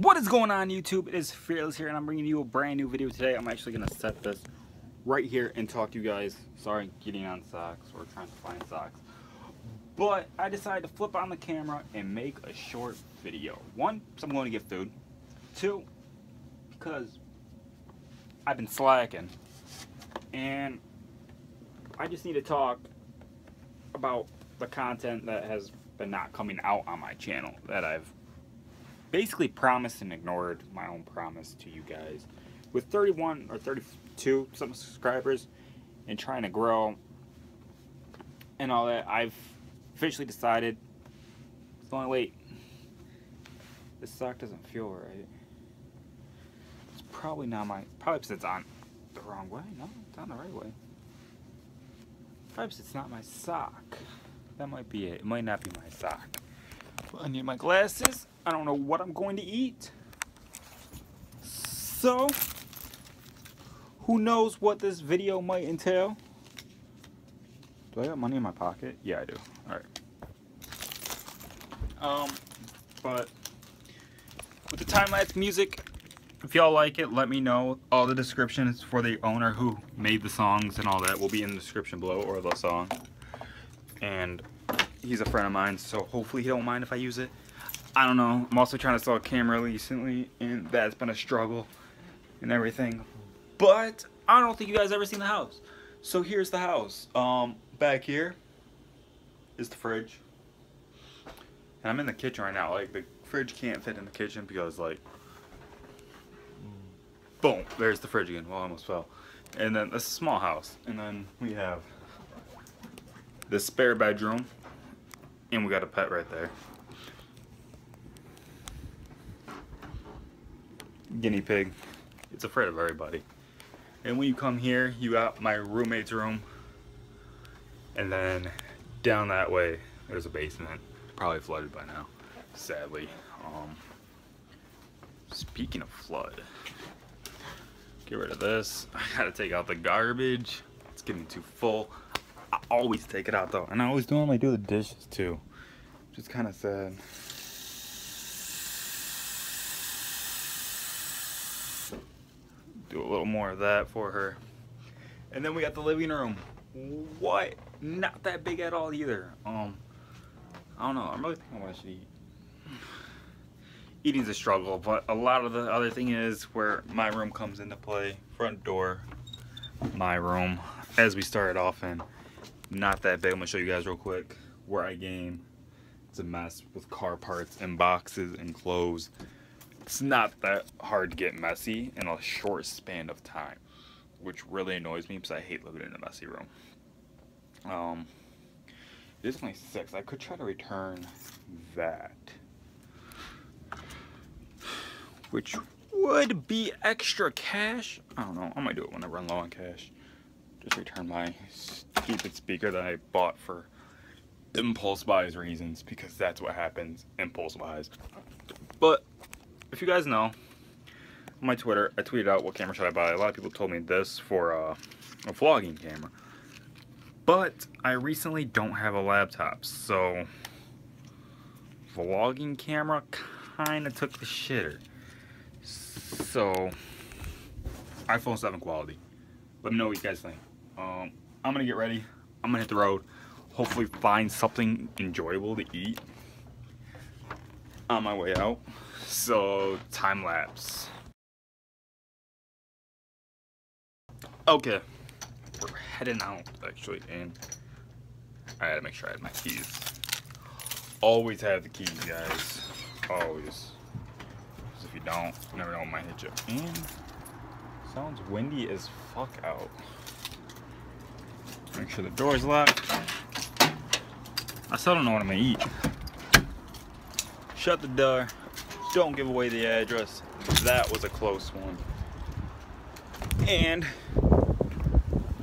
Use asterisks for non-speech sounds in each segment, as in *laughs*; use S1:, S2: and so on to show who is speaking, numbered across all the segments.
S1: What is going on YouTube? It is Fearless here and I'm bringing you a brand new video today. I'm actually going to set this right here and talk to you guys. Sorry, getting on socks or trying to find socks. But I decided to flip on the camera and make a short video. One, because I'm going to get food. Two, because I've been slacking. And I just need to talk about the content that has been not coming out on my channel that I've basically promised and ignored my own promise to you guys. With 31 or 32 some subscribers and trying to grow and all that, I've officially decided. It's only wait. This sock doesn't feel right. It's probably not my. Probably because it's on the wrong way. No, it's on the right way. Because it's not my sock. That might be it. It might not be my sock. I need my glasses. I don't know what I'm going to eat. So, who knows what this video might entail? Do I got money in my pocket? Yeah, I do. Alright. Um, but with the time-lapse music, if y'all like it, let me know. All the descriptions for the owner who made the songs and all that will be in the description below, or the song. And he's a friend of mine, so hopefully he don't mind if I use it. I don't know. I'm also trying to sell a camera recently, and that's been a struggle and everything. But I don't think you guys ever seen the house. So here's the house. Um, back here is the fridge. And I'm in the kitchen right now. Like the fridge can't fit in the kitchen because like, boom, there's the fridge again. Well, I almost fell. And then this small house. And then we have the spare bedroom, and we got a pet right there. guinea pig. It's afraid of everybody. And when you come here, you got my roommate's room. And then down that way, there's a basement. Probably flooded by now, sadly. Um, speaking of flood, get rid of this. *laughs* I gotta take out the garbage. It's getting too full. I always take it out though. And I always normally do the dishes too. Is kind of sad. do a little more of that for her. And then we got the living room. What? Not that big at all either. Um, I don't know. I'm really thinking what I should eat. Eating's a struggle, but a lot of the other thing is where my room comes into play. Front door, my room. As we started off in, not that big. I'm gonna show you guys real quick where I game. It's a mess with car parts and boxes and clothes it's not that hard to get messy in a short span of time, which really annoys me because I hate living in a messy room. Um, it is only six. I could try to return that, which would be extra cash. I don't know. I might do it when I run low on cash. Just return my stupid speaker that I bought for impulse buys reasons because that's what happens impulse buys. But if you guys know, on my Twitter, I tweeted out what camera should I buy. A lot of people told me this for uh, a vlogging camera. But I recently don't have a laptop, so vlogging camera kind of took the shitter. So, iPhone 7 quality. Let me know what you guys think. Um, I'm to get ready. I'm to hit the road. Hopefully find something enjoyable to eat on my way out. So, time lapse. Okay, we're heading out actually, and I had to make sure I had my keys. Always have the keys, guys. Always. Because if you don't, you never know what might hit you. And sounds windy as fuck out. Make sure the door's locked. I still don't know what I'm gonna eat. Shut the door. Don't give away the address. That was a close one. And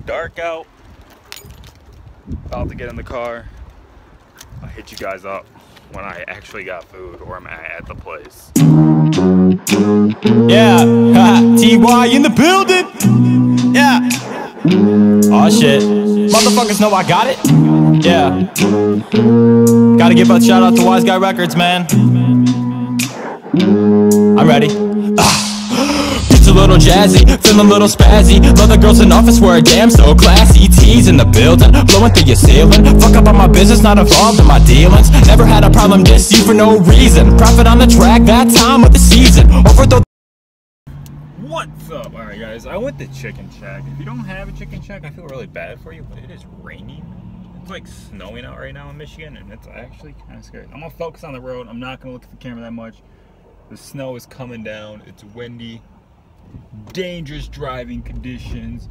S1: dark out. About to get in the car. I'll hit you guys up when I actually got food or am I'm at the place.
S2: Yeah, *laughs* TY in the building. Yeah. Oh shit. Motherfuckers know I got it. Yeah. Gotta give a shout out to Wise Guy Records, man. I'm ready. Ah. It's a little jazzy, feeling a little spazzy Love the girls in office a damn so classy T's in the building, blowing through your ceiling Fuck up on my business, not involved in my dealings Never had a problem, just you for no reason Profit on the track, that time of the season Overthrow
S1: What's up? Alright guys, I went to Chicken Shack. If you don't have a Chicken Shack, I feel really bad for you, but it is raining. It's like snowing out right now in Michigan, and it's actually kind of scary. I'm gonna focus on the road. I'm not gonna look at the camera that much. The snow is coming down. It's windy. Dangerous driving conditions.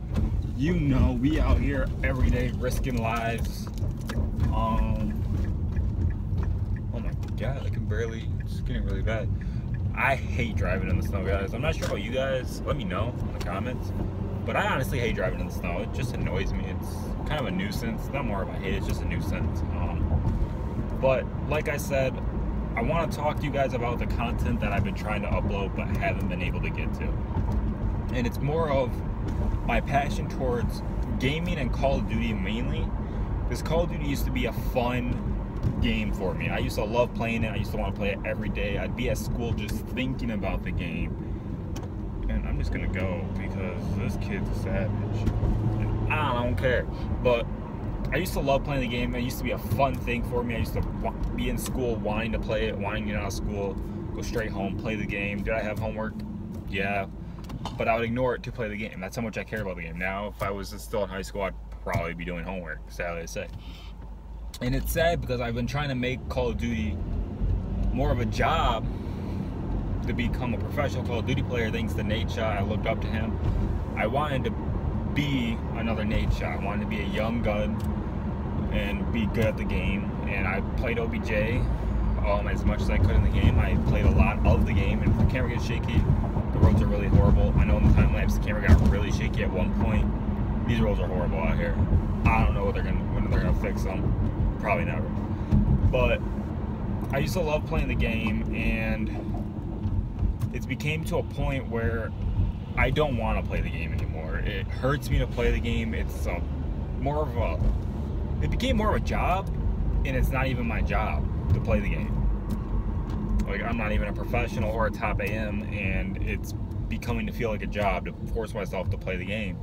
S1: You know, we out here every day risking lives. Um. Oh my god, I can barely. It's getting really bad. I hate driving in the snow, guys. I'm not sure about you guys. Let me know in the comments. But I honestly hate driving in the snow. It just annoys me. It's kind of a nuisance. Not more of a hate. It's just a nuisance. Um, but like I said, I want to talk to you guys about the content that I've been trying to upload but haven't been able to get to. And it's more of my passion towards gaming and Call of Duty mainly. Because Call of Duty used to be a fun game for me. I used to love playing it. I used to want to play it every day. I'd be at school just thinking about the game. And I'm just gonna go because this kid's a savage. And I don't care. But I used to love playing the game. It used to be a fun thing for me. I used to be in school wanting to play it, wanting to get out of school, go straight home, play the game. Did I have homework? Yeah. But I would ignore it to play the game. That's how much I care about the game. Now, if I was still in high school, I'd probably be doing homework, sadly to say. And it's sad because I've been trying to make Call of Duty more of a job to become a professional Call of Duty player thanks to Nadeshot. I looked up to him. I wanted to be another Nadeshot. I wanted to be a young gun and be good at the game. And I played OBJ um, as much as I could in the game. I played a lot of the game, and if the camera gets shaky, the roads are really horrible. I know in the time lapse the camera got really shaky at one point. These roads are horrible out here. I don't know what they're gonna when they're gonna fix them probably never. But I used to love playing the game, and it became to a point where I don't want to play the game anymore. It hurts me to play the game. It's a, more of a. It became more of a job, and it's not even my job to play the game. Like I'm not even a professional or a top AM, and it's becoming to feel like a job to force myself to play the game.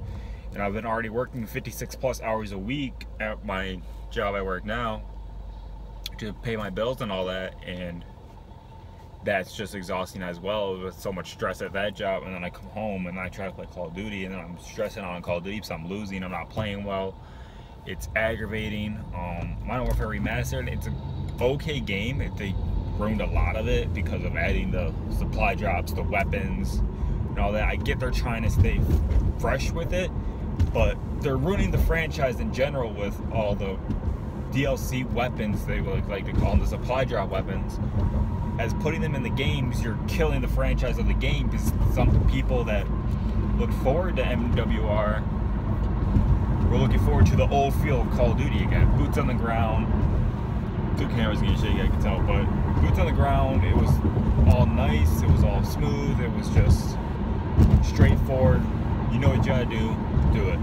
S1: And I've been already working 56 plus hours a week at my job I work now to pay my bills and all that and that's just exhausting as well with so much stress at that job. And then I come home and I try to play Call of Duty and then I'm stressing on Call of Duty so I'm losing I'm not playing well. It's aggravating. Um, Modern Warfare Remastered it's an okay game. It, they ruined a lot of it because of adding the supply drops the weapons and all that. I get they're trying to stay fresh with it but they're ruining the franchise in general with all the DLC weapons, they would like to call them, the supply drop weapons. As putting them in the games, you're killing the franchise of the game because some people that look forward to MWR we're looking forward to the old feel of Call of Duty again. Boots on the ground. Two cameras getting shaky, I can tell, but boots on the ground, it was all nice, it was all smooth, it was just straightforward. You know what you gotta do, do it.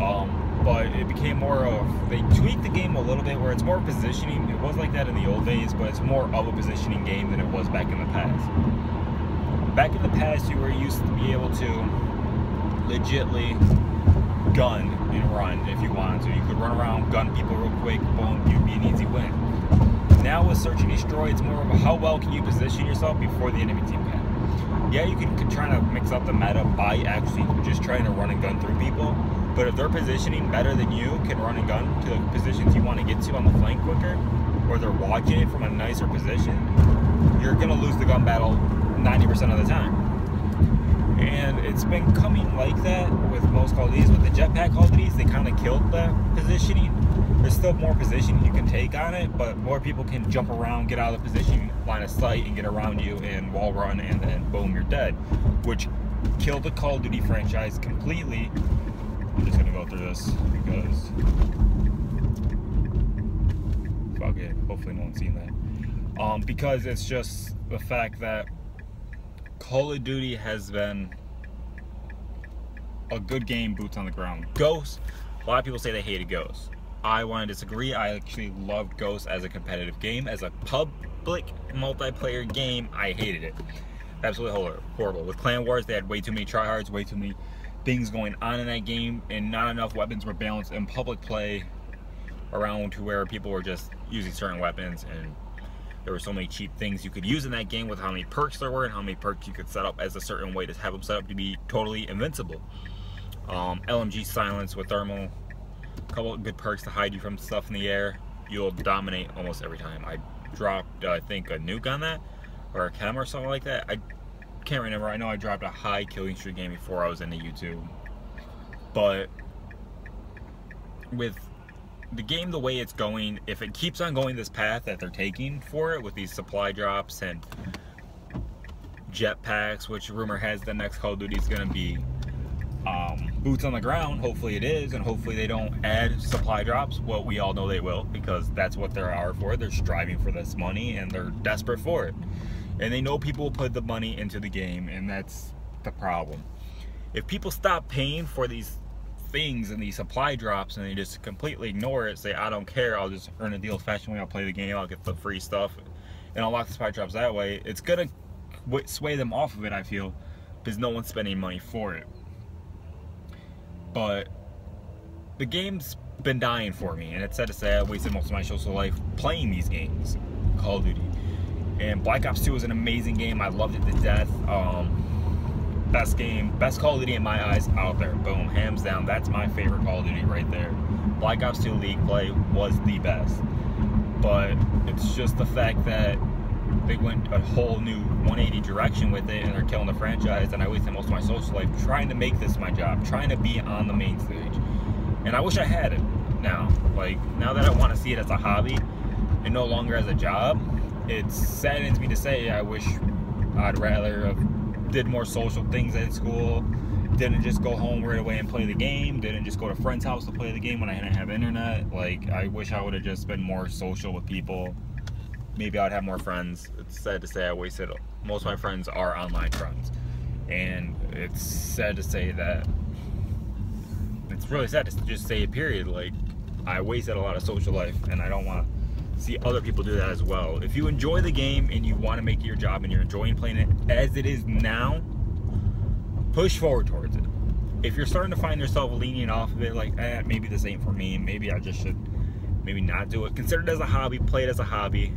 S1: Um, but it became more of they tweaked the game a little bit where it's more positioning. It was like that in the old days, but it's more of a positioning game than it was back in the past. Back in the past, you were used to be able to legitly gun and run if you wanted to. You could run around, gun people real quick, boom, you'd be an easy win. Now with search and destroy, it's more of how well can you position yourself before the enemy team. Yeah, you can, can try to mix up the meta by actually just trying to run and gun through people, but if they're positioning better than you, can run and gun to the positions you want to get to on the flank quicker, or they're watching it from a nicer position, you're going to lose the gun battle 90% of the time. And it's been coming like that with most Call of. With the jetpack Call of they kind of killed the positioning. There's still more position you can take on it, but more people can jump around, get out of the position, line of sight, and get around you and wall run, and then boom, you're dead. Which killed the Call of Duty franchise completely. I'm just gonna go through this because fuck it. Hopefully, no one's seen that. Um, because it's just the fact that Call of Duty has been a good game, boots on the ground. Ghost, a lot of people say they hated Ghost. I want to disagree. I actually loved Ghost as a competitive game. As a public multiplayer game, I hated it. Absolutely horrible. With Clan Wars, they had way too many tryhards, way too many things going on in that game, and not enough weapons were balanced in public play around to where people were just using certain weapons and there were so many cheap things you could use in that game with how many perks there were and how many perks you could set up as a certain way to have them set up to be totally invincible. Um, LMG silence with thermal, a couple good perks to hide you from stuff in the air. You'll dominate almost every time. I dropped, uh, I think, a nuke on that or a chem or something like that. I can't remember. I know I dropped a high killing streak game before I was into YouTube. But with the game the way it's going, if it keeps on going this path that they're taking for it with these supply drops and jetpacks, which rumor has the next Call of Duty is going to be boots on the ground. Hopefully it is, and hopefully they don't add supply drops. Well, we all know they will because that's what they are are for. They're striving for this money and they're desperate for it. And they know people will put the money into the game, and that's the problem. If people stop paying for these things and these supply drops and they just completely ignore it, say, I don't care, I'll just earn a deal fashioned way, I'll play the game, I'll get the free stuff, and I'll lock the supply drops that way, it's gonna sway them off of it, I feel, because no one's spending money for it. But the game's been dying for me, and it's sad to say I wasted most of my social life playing these games, Call of Duty. And Black Ops 2 was an amazing game, I loved it to death. Um, best game, best Call of Duty in my eyes out there. Boom, hands down. That's my favorite Call of Duty right there. Black Ops 2 League play was the best. But it's just the fact that they went a whole new 180 direction with it and they're killing the franchise and I wasted most of my social life trying to make this my job, trying to be on the main stage. And I wish I had it now. Like, now that I want to see it as a hobby and no longer as a job, it saddens me to say I wish I'd rather have did more social things at school. Didn't just go home right away and play the game. Didn't just go to friend's house to play the game when I didn't have internet. Like, I wish I would have just been more social with people. Maybe I'd have more friends. It's sad to say I wasted, most of my friends are online friends. And it's sad to say that, it's really sad to just say period. Like, I wasted a lot of social life and I don't want to see other people do that as well. If you enjoy the game and you want to make it your job and you're enjoying playing it as it is now, push forward towards it. If you're starting to find yourself leaning off of it, like, eh, maybe this ain't for me, maybe I just should maybe not do it. Consider it as a hobby, play it as a hobby,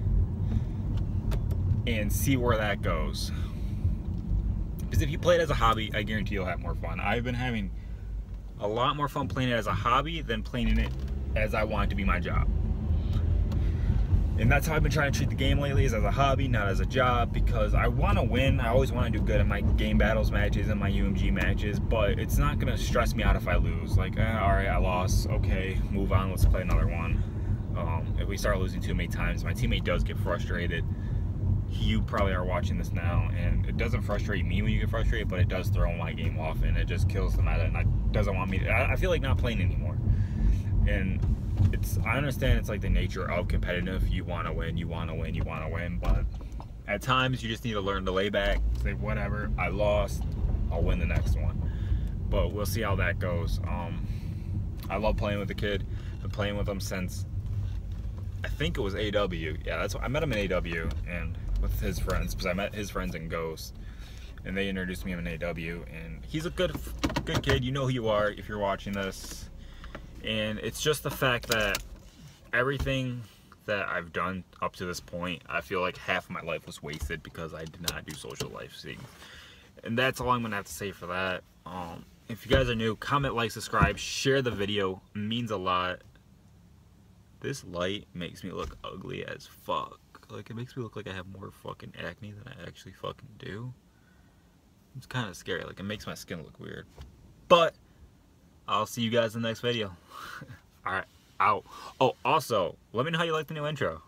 S1: and see where that goes. Because if you play it as a hobby, I guarantee you'll have more fun. I've been having a lot more fun playing it as a hobby than playing it as I want it to be my job. And that's how I've been trying to treat the game lately is as a hobby, not as a job, because I want to win. I always want to do good in my GameBattles matches and my UMG matches, but it's not going to stress me out if I lose. Like, eh, all right, I lost. Okay, move on. Let's play another one. Um, if we start losing too many times, my teammate does get frustrated. You probably are watching this now, and it doesn't frustrate me when you get frustrated, but it does throw my game off, and it just kills the meta, and it doesn't want me to. I, I feel like not playing anymore. And it's I understand it's like the nature of competitive. You want to win, you want to win, you want to win, but at times you just need to learn to lay back, say whatever, I lost, I'll win the next one. But we'll see how that goes. Um, I love playing with the kid. Been playing with him since I think it was AW. Yeah, that's what, I met him in AW and with his friends because I met his friends in Ghost and they introduced me in AW and he's a good good kid. You know who you are if you're watching this and it's just the fact that everything that I've done up to this point, I feel like half of my life was wasted because I did not do social life things. And that's all I'm to have to say for that. Um, if you guys are new, comment, like, subscribe, share the video. It means a lot. This light makes me look ugly as fuck. Like, it makes me look like I have more fucking acne than I actually fucking do. It's kind of scary. Like, it makes my skin look weird. But, I'll see you guys in the next video. *laughs* Alright, out. Oh, also, let me know how you like the new intro.